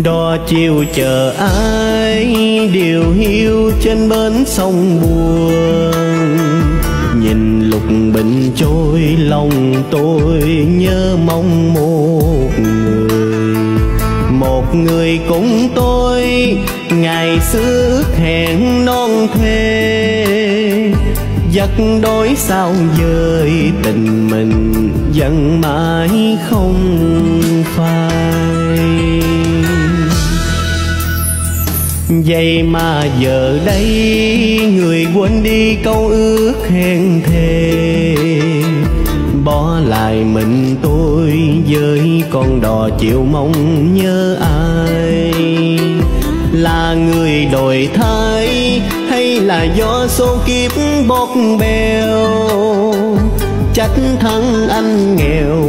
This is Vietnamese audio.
đò chiều chờ ai, điều hiu trên bến sông buồn. Nhìn lục bình trôi, lòng tôi nhớ mong một người. Một người cùng tôi, ngày xưa hẹn non thề giấc đôi sao dời tình mình vẫn mãi không vậy mà giờ đây người quên đi câu ước hẹn thề. Bỏ lại mình tôi với con đò chịu mong nhớ ai? Là người đổi thay hay là do số kiếp bót bèo? Trách thằng anh nghèo